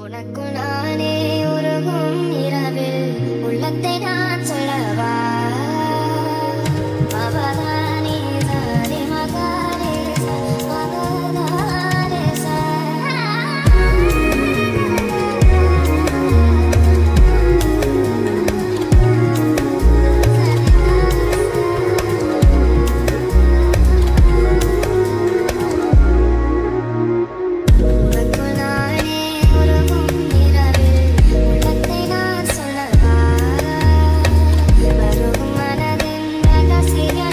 உனக்குள் see you.